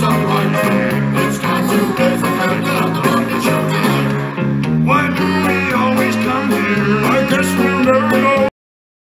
Someone. It's time.